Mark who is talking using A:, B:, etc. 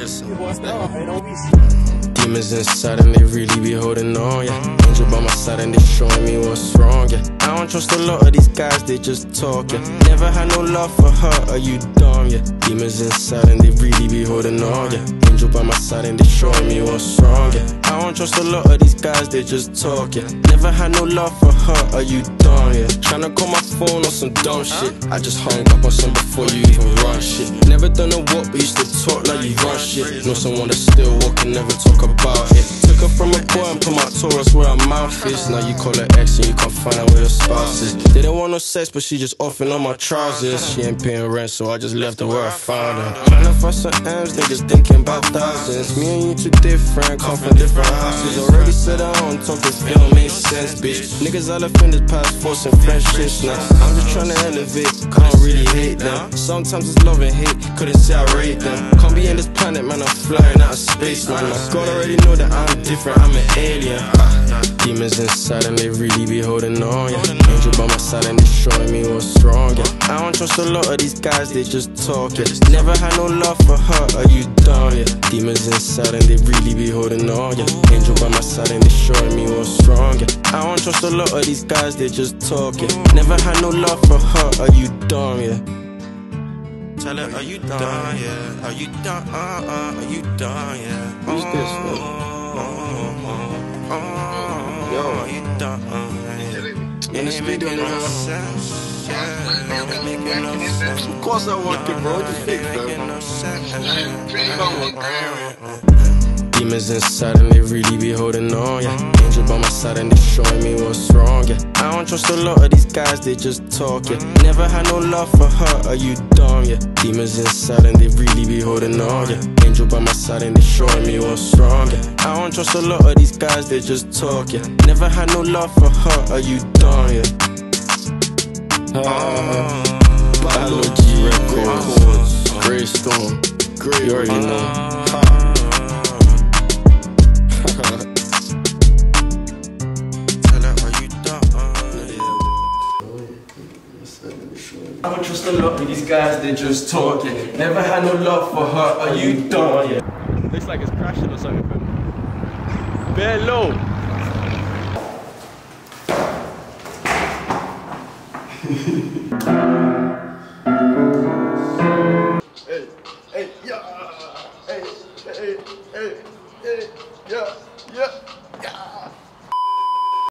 A: listen. Demons inside and they really be holding on, yeah. Angel by my side and they showing me what's wrong, yeah. I don't trust a lot of these guys, they just talk, yeah. Never had no love for her, are you dumb, yeah. Demons inside and they really be holding on, yeah. Angel by my side and they showing me what's wrong, yeah. I don't trust a lot of these guys, they just talk, yeah. Never had no love for her, are you dumb, yeah. Tryna call my phone on some dumb shit. I just hung up on some before you even run shit. Never done a walk, but used to talk like you run shit. Know someone that's still walking, never talk about it. From a boy and put my Taurus where her mouth is. Now you call her ex and you can't find out where her spouse is. They don't want no sex, but she just offing on my trousers. She ain't paying rent, so I just left her where I found her. Tryna find some M's, niggas thinking about thousands. Me and you too different, come from different houses. Already said I don't talk, this don't make sense, bitch. Niggas all up in this past forcing friendships now. I'm just trying to elevate, can't really hate them. Sometimes it's love and hate, couldn't say I rate them. Can't be in this planet, man, I'm flying out of space, man. God already know that I'm different, I'm an alien. Ah, demons inside and they really be holding on, yeah. Angel by my side and they showing me what's wrong, yeah. I don't trust a lot of these guys, they just talk, yeah. Never had no love for her, are you dumb, yeah. Demons inside and they really be holding on, yeah. Angel by my side and they showing me what's wrong, yeah. I don't trust a lot of these guys, they just talk, yeah. Never had no love for her, are you dumb, yeah. Tell her, are you done? Yeah. Are you done? Uh, uh, are you done? Yeah.
B: Who's this, man?
A: You.
B: Of course I want
A: Demons inside and they really be holding on, yeah. Angel by my side and they showing me what's wrong, trust a lot of these guys, they just talk, yeah. Never had no love for her, are you dumb, yeah. Demons inside and they really be holding on, yeah. Angel by my side and they showing me what's wrong, yeah. I don't trust a lot of these guys, they just talk, yeah. Never had no love for her, are you dumb, yeah.
B: Uh, Balo G Records. Greystone. Grey, you already know.
A: I don't trust a lot of these guys, they just talk, yeah. Never had no love for her, are you dumb, yeah.
C: Looks like it's crashing or something. fam. Bare low.
B: Hey, hey, yeah. Hey, hey, hey, hey, yeah, yeah, yeah.